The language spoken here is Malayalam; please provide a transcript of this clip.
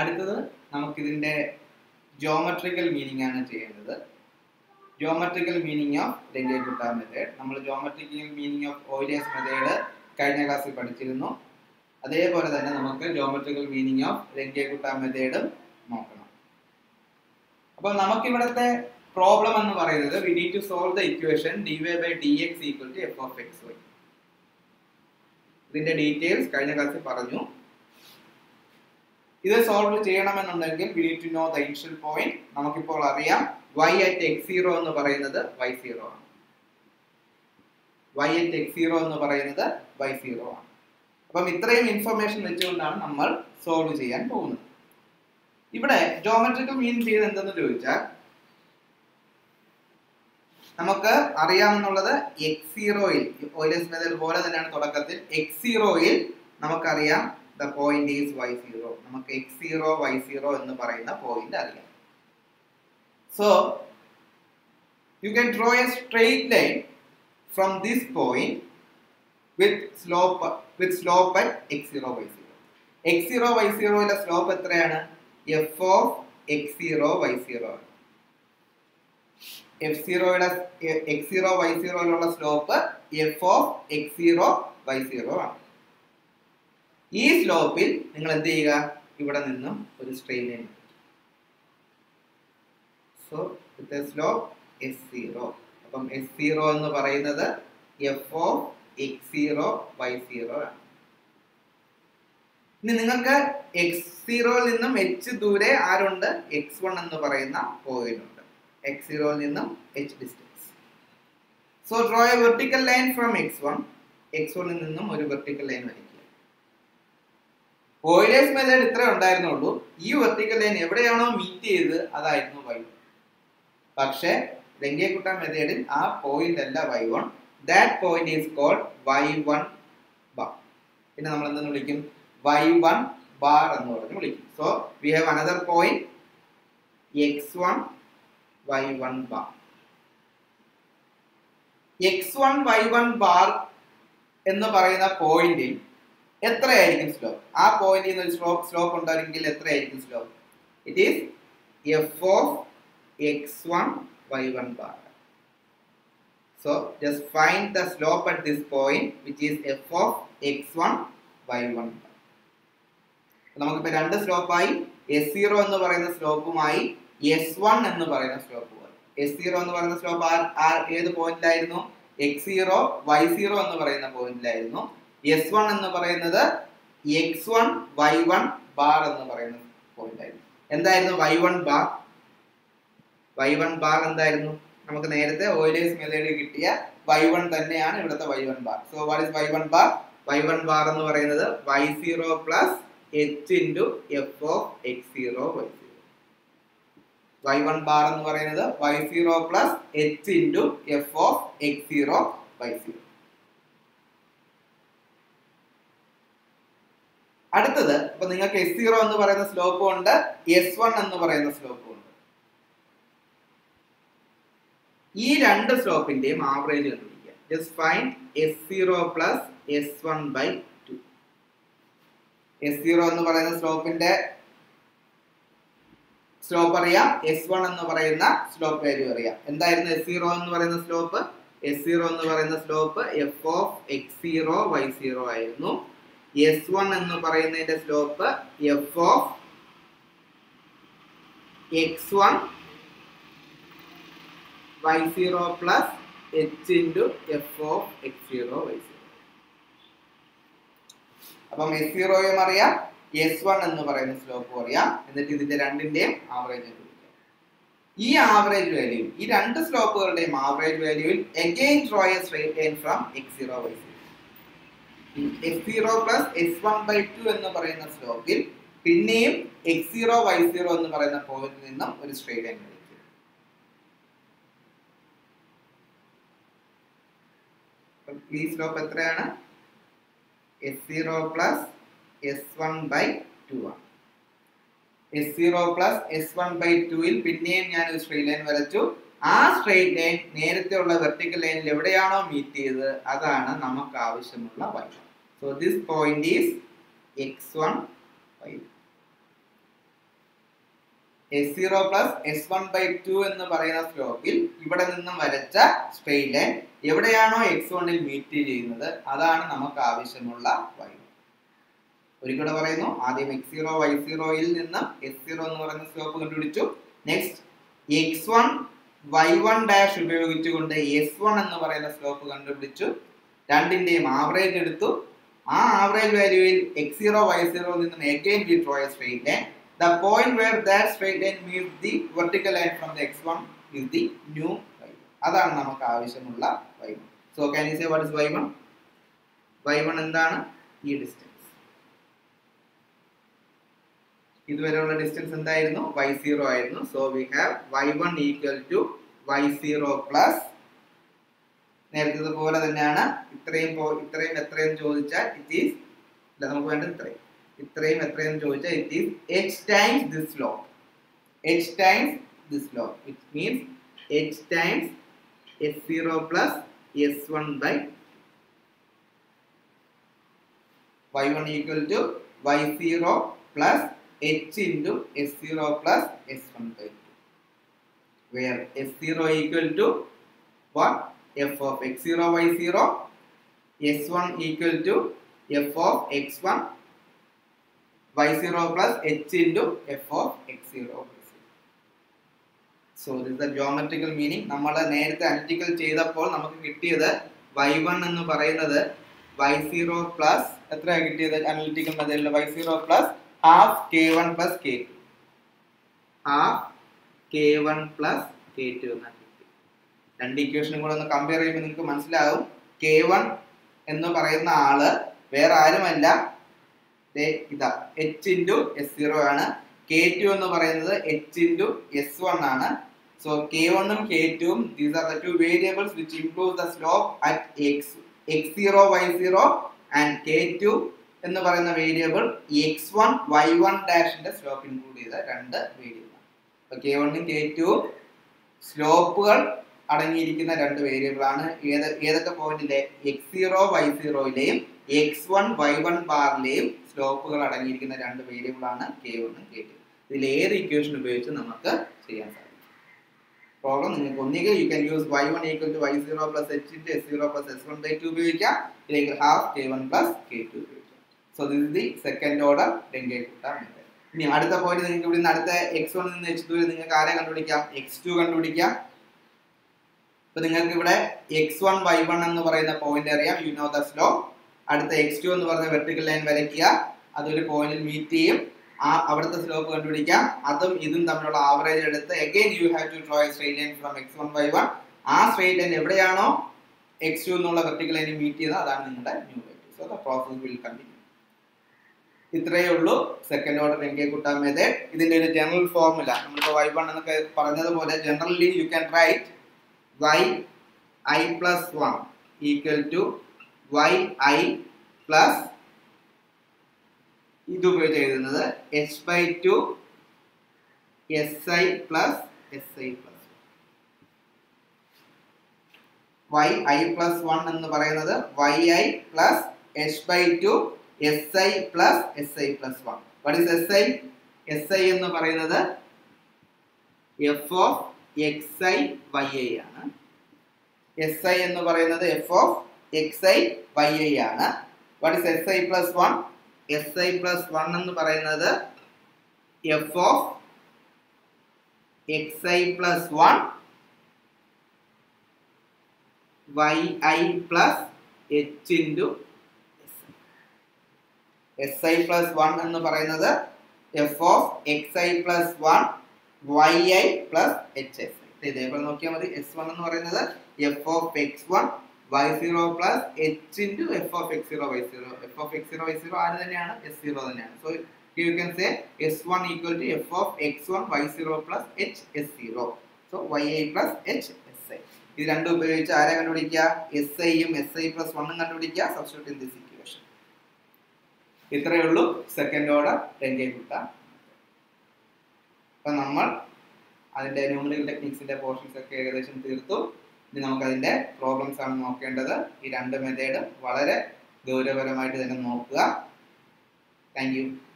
അടുത്തത് നമുക്കിതിന്റെ ജോമെട്രിക്കൽ മീനിങ് ആണ് ചെയ്യേണ്ടത്. Geometrical meaning of Runge Kutta method നമ്മൾ geometrical meaning of Euler's method കഴിഞ്ഞ ക്ലാസ്സിൽ പഠിച്ചിരുന്നു. അതേപോലെ തന്നെ നമുക്ക് geometrical meaning of Runge Kutta മെത്തേഡും നോക്കണം. അപ്പോൾ നമുക്കിവിടുത്തെ പ്രോബ്ലം എന്ന് പറയുന്നത് we need to solve the equation d y by d x equal to f of x y ഇതിന്റെ ഡീറ്റെയിൽസ് കഴിഞ്ഞ ക്ലാസ്സിൽ പറഞ്ഞു. ഇത് സോൾവ് ചെയ്യണമെന്നുണ്ടെങ്കിൽ we need to know the initial point നമുക്കിപ്പോൾ അറിയാം y അറ്റ് എക്സ് സീറോ എന്ന് പറയുന്നത് y സീറോ ആണ്. y അറ്റ് എക്സ് സീറോ എന്ന് പറയുന്നത് y സീറോ ആണ്. അപ്പം ഇത്രയും ഇൻഫർമേഷൻ വെച്ചുകൊണ്ടാണ് നമ്മൾ സോൾവ് ചെയ്യാൻ പോകുന്നത്. ഇവിടെ ജോമെട്രിക്കൽ മീൻ ചെയ്ത് എന്തെന്ന് ചോദിച്ചാൽ നമുക്ക് അറിയാമെന്നുള്ളത് എക്സ് സീറോയിൽ ഓയിലേഴ്സ് മെത്തേഡ് പോലെ തന്നെയാണ് തുടക്കത്തിൽ എക്സ് സീറോയിൽ നമുക്കറിയാം the point is y zero നമുക്ക് എക്സ് സീറോ വൈ സീറോ എന്ന് പറയുന്ന പോയിന്റ് അറിയാം. So you can draw a straight line from this point with slope with slope at x zero y zero x zero y സീറോയിലെ slope എത്രയാണ്? F of x zero y zero ആണ്. എഫ് സീറോയുടെ X zero Y സീറോയിലുള്ള slope f of x zero y zero ആണ്. ഈ സ്ലോപ്പിൽ നിങ്ങൾ എന്ത് ചെയ്യുക? ഇവിടെ നിന്നും ഒരു straight line so with slope s zero അപ്പം എസ് സീറോ എന്ന് പറയുന്നത് f of x zero y zero ആണ്. ഇനി നിങ്ങൾക്ക് എക്സ് സീറോയിൽ നിന്നും എച്ച് ദൂരെ ആരുണ്ട്? എക്സ് വൺ എന്ന് പറയുന്ന പോയിന്റ് ഉണ്ട്. എക്സ് സീറോയിൽ നിന്നും h distance so draw a vertical line from x one x വണ്ണിൽ നിന്നും ഒരു വെർട്ടിക്കൽ ലൈൻ വരയ്ക്കുക. ഓയിലേഴ്സ് മെത്തേഡ് ഇത്രേ ഉണ്ടായിരുന്നുള്ളൂ. ഈ വെർട്ടിക്കൽ ലൈൻ എവിടെയാണോ മീറ്റ് ചെയ്തത് അതായിരുന്നു വൈ പക്ഷേ ലങ്കേക്കുട്ട മെത്തേഡിൽ ആ പോയിന്റ് അല്ല y one that point is called y one bar പിന്നെ നമ്മൾ എന്തെന്ന് വിളിക്കും? വൈ വൺ ബാർ എന്ന് പറഞ്ഞ് വിളിക്കും. So we have another point x one y one bar x one y one bar എന്ന് പറയുന്ന പോയിന്റിൽ എത്രയായിരിക്കും സ്ലോപ്പ് ആ പോയിന്റിൽ നിന്ന് ഒരു സ്ലോപ്പ് സ്ലോപ്പ് ഉണ്ടായിരിക്കും എത്രയായിരിക്കും slope it is f of x one y one bar so just find the slope at the slope at this point which is f of x1 y1. നമുക്കിപ്പോ രണ്ട് സ്ലോപ്പായി എസ് സീറോ എന്ന് പറയുന്ന സ്ലോപ്പുമായി എസ് വൺ എന്ന് പറയുന്ന സ്ലോപ്പുമായി എസ് സീറോ എന്ന് പറയുന്ന സ്ലോപ്പ് ആർ ഏത് പോയിന്റിലായിരുന്നു എക്സ് സീറോ വൈ സീറോ എന്ന് പറയുന്ന പോയിന്റിലായിരുന്നു എസ് വൺ എന്ന് പറയുന്നത് x one y one bar എന്ന് പറയുന്ന പോയിന്റ് ആയിരുന്നു എന്തായിരുന്നു y one bar y one bar എന്തായിരുന്നു? നമുക്ക് നേരത്തെ ഓയിലേഴ്സ് മെത്തേഡിൽ കിട്ടിയ വൈ വൺ തന്നെയാണ് ഇവിടുത്തെ y one bar so what is y one bar y one bar എന്ന് പറയുന്നത് y zero plus h into f of x zero y zero y one bar എന്ന് പറയുന്നത് y zero plus h into f of x zero y zero അടുത്തത് ഇപ്പൊ നിങ്ങൾക്ക് എസ് സീറോ എന്ന് പറയുന്ന സ്ലോപ്പ് ഉണ്ട് എസ് വൺ എന്ന് പറയുന്ന സ്ലോപ്പ് ഉണ്ട്. ഈ രണ്ട് സ്ലോപ്പിന്റെയും ആവറേജ് എന്ന് പറയുന്ന സ്ലോപ്പിന്റെ സ്ലോപ്പ് അറിയാം എസ് വൺ എന്ന് പറയുന്ന സ്ലോപ്പ് വാല്യൂ അറിയാം. എന്തായിരുന്നു എസ് സീറോ എന്ന് പറയുന്ന സ്ലോപ്പ് എസ് സീറോ എന്ന് പറയുന്ന slope f of x zero y zero ആയിരുന്നു. എസ് വൺ എന്ന് പറയുന്നതിന്റെ slope f of x one y zero plus h into f of x zero y zero അപ്പം എസ് സീറോയും അറിയാം എസ് വൺ എന്ന് പറയുന്ന സ്ലോപ്പും അറിയാം. എന്നിട്ട് ഇതിന്റെ രണ്ടിന്റെയും ആവറേജ് ഈ ആവറേജ് വാല്യൂ ഈ രണ്ട് സ്ലോപ്പുകളുടെയും average വാല്യൂവിൽ again draw a straight line from x zero y zero x zero plus s one by two എന്ന് പറയുന്ന സ്ലോപ്പിൽ പിന്നെയും എക്സ് സീറോ വൈ സീറോ എന്ന് പറയുന്ന പോയിന്റിൽ നിന്നും ഒരു സ്ട്രേറ്റ് ലൈൻ വരയ്ക്കും ഈ സ്ലോപ്പ് എത്രയാണ്? S zero plus s one by two ആണ്. S zero plus s one by ടുവിൽ പിന്നെയും ഞാൻ ഒരു സ്ട്രെയിറ്റ് ലൈൻ വരച്ചു. ആ സ്ട്രെയിറ്റ് ലൈൻ നേരത്തെ ഉള്ള വെർട്ടിക്കൽ ലൈനിൽ എവിടെയാണോ മീറ്റ് ചെയ്തത് അതാണ് നമുക്ക് ആവശ്യമുള്ള y so this point is x one y s zero plus s one by two എന്ന് പറയുന്ന സ്ലോപ്പിൽ ഇവിടെ നിന്നും വരച്ച സ്ട്രെയിറ്റ് ലൈൻ എവിടെയാണോ എക്സ് വണ്ണിൽ മീറ്റ് ചെയ്യുന്നത് അതാണ് നമുക്ക് ആവശ്യമുള്ള വൈ ഒരിക്കലും പറയുന്നു ആദ്യം എക്സ് സീറോ വൈ സീറോയിൽ നിന്ന് എസ് സീറോ എന്ന് പറയുന്ന സ്ലോപ്പ് കണ്ടുപിടിച്ചു. Next x one y one dash ഉപയോഗിച്ചുകൊണ്ട് എസ് വൺ എന്ന് പറയുന്ന സ്ലോപ്പ് കണ്ടുപിടിച്ചു. രണ്ടിന്റെയും ആവറേജ് എടുത്തു. ആ ആവറേജ് വാല്യൂവിൽ എക്സ് സീറോ വൈ സീറോ നിന്നും again we draw a straight line the point where that straight line means the vertical line from the x one is the new y അതാണ് നമുക്ക് ആവശ്യമുള്ള y one so can you say what is y one y one എന്താണ്? ഈ ഡിസ്റ്റൻസ് ഇതുവരെയുള്ള ഡിസ്റ്റൻസ് എന്തായിരുന്നു? വൈ സീറോ ആയിരുന്നു. So we have y one equal to y zero plus നേരത്തെ പോലെ തന്നെയാണ്. ഇത്രയും ഇത്രയും എത്രയും ചോദിച്ചാൽ ഇറ്റ് ഈസ് അല്ല നമുക്ക് വേണ്ടത് ഇത്രയും. ഇത്രയും എത്രയും ചോദിച്ചാൽ it is h times this low h times this low it means h times s zero plus s one by y one equal to y zero plus zero plus s one by two where s zero equal to what f of x0 y0 s1 equal to f of x1 y0 plus h into f of x0 so this the geometrical meaning നമ്മൾ നേരത്തെ അനലിറ്റിക്കൽ ചെയ്തപ്പോൾ നമുക്ക് കിട്ടിയത് വൈ വൺ എന്ന് പറയുന്നത് വൈ സീറോ പ്ലസ് എത്രയാണ് കിട്ടിയത്? Analytical method y0 k one plus k two half k one plus k two എന്നാണ് രണ്ട് ഇക്വേഷനും കൂടെ ഒന്ന് കമ്പയർ ചെയ്യുമ്പോൾ നിങ്ങൾക്ക് മനസ്സിലാകും കെ വൺ എന്ന് പറയുന്ന ആൾ വേറെ ആരുമല്ല. ഇതാ എച്ച് ഇന്റു എസ് സീറോ ആണ്. കെ ടു എന്ന് പറയുന്നത് എച്ച് ഇന്റു എസ് വൺ ആണ്. സോ കെ വണ്ണും കെ ടുവും these are the two variables which improve the slope at x x zero y zero and k two എന്ന് പറയുന്ന variable x one y one ഡാഷിന്റെ slope include ചെയ്ത രണ്ട് വേരിയബിൾ അപ്പൊ കെ വണ്ണും കെ ടുവും സ്ലോപ്പുകൾ അടങ്ങിയിരിക്കുന്ന രണ്ട് വേരിയബിളാണ് ഏത് ഏതൊക്കെ പോയിന്റിലെ എക്സ് സീറോ വൈ സീറോയിലെയും എക്സ് വൺ വൈ വൺ ബാറിലെയും സ്ലോപ്പുകൾ അടങ്ങിയിരിക്കുന്ന രണ്ട് വേരിയബിളാണ് കെ വണ്ണും കെ ടു ഇതിൽ ഏത് ഇക്വേഷൻ ഉപയോഗിച്ച് നമുക്ക് ചെയ്യാൻ സാധിക്കും? പ്രോബ്ലം നിങ്ങൾക്ക് ഒന്നുകിൽ you can use y one equal to y zero plus h into s zero plus s one by two ഉപയോഗിക്കാം. ഇല്ലെങ്കിൽ half k one plus k two ഉപയോഗിക്കാം. So this the second order ഡെങ്കേ കൂട്ടാൻ മെത്തേഡ് ഇനി അടുത്ത പോയിന്റ് നിങ്ങൾക്ക് ഇവിടെ നിന്ന് അടുത്ത എക്സ് വൺ നിന്ന് എച്ച് ടു നിങ്ങൾക്ക് ആരെ കണ്ടുപിടിക്കാം? എക്സ് ടു കണ്ടുപിടിക്കാം. അപ്പൊ നിങ്ങൾക്ക് ഇവിടെ എക്സ് വൺ വൈ വൺ എന്ന് പറയുന്ന പോയിന്റ് അറിയാം. യു നോ ദ സ്ലോ അടുത്ത എക്സ് ടു എന്ന് പറയുന്ന വെർട്ടിക്കൽ ലൈൻ വരയ്ക്കുക. അതൊരു പോയിന്റിൽ മീറ്റ് ചെയ്യും. ആ അവിടുത്തെ സ്ലോപ്പ് കണ്ടുപിടിക്കാം. അതും ഇതും തമ്മിലുള്ള ആവറേജ് എടുത്ത് again you have to draw a line from x one y one ആ സ്ട്രെയിറ്റ് ലൈൻ എവിടെയാണോ എക്സ് ടു എന്നുള്ള വെർട്ടിക്കൽ ലൈൻ മീറ്റ് ചെയ്തത് അതാണ് നിങ്ങളുടെ new so the process will continue ഇത്രയേ ഉള്ളൂ. സെക്കൻഡ് ഓർഡർ എൻ കെ കൂട്ടാൻ മെത്തേഡ് ഇതിന്റെ ഒരു ജനറൽ ഫോർമുല നമ്മളിപ്പോ വൈ വൺ എന്നൊക്കെ പറഞ്ഞതുപോലെ generally you can write y i plus one equal to y i plus ഇത് ഉപയോഗിച്ച് എഴുതുന്നത് h by two S I plus S I plus Y I plus one എന്ന് പറയുന്നത് Y I plus H by two S I plus S I plus one what is S I S I എന്ന് പറയുന്നത് F of X I Y I ആണ്. എസ് ഐ എന്ന് പറയുന്നത് F of X I Y I ആണ്. What is S I plus one S I plus one എന്ന് പറയുന്നത് F of X I plus one Y I plus H into S I plus one എന്ന് പറയുന്നത് F of X I plus one Y I plus H S ഇതേപോലെ നോക്കിയാൽ മതി. എസ് വൺ എന്ന് പറയുന്നത് F of X one Y zero plus H into F of X zero Y zero F of X zero Y zero ആര് തന്നെയാണ്? എസ് സീറോ തന്നെയാണ്. So you can say S one equal to F of X one Y zero plus H S zero so Y I plus H S I ഇത് രണ്ടും ഉപയോഗിച്ച് ആരെ കണ്ടുപിടിക്കുക? എസ് ഐയും എസ് ഐ പ്ലസ് വണ്ണും കണ്ടുപിടിക്കുക. സബ്സ്റ്റിറ്റ്യൂട്ട് ഇൻ ദിസ് ഇത്രയേ ഉള്ളൂ. സെക്കൻഡ് ഓർഡർ രംഗേ കുട്ട അപ്പൊ നമ്മൾ അതിന്റെ ന്യൂമറിക്കൽ ടെക്നിക്സിന്റെ പോർഷൻസ് ഒക്കെ ഏകദേശം തീർത്തു. ഇനി നമുക്ക് അതിന്റെ പ്രോബ്ലംസ് ആണ് നോക്കേണ്ടത്. ഈ രണ്ട് മെത്തേഡും വളരെ ഗൗരവപരമായിട്ട് തന്നെ നോക്കുക. താങ്ക്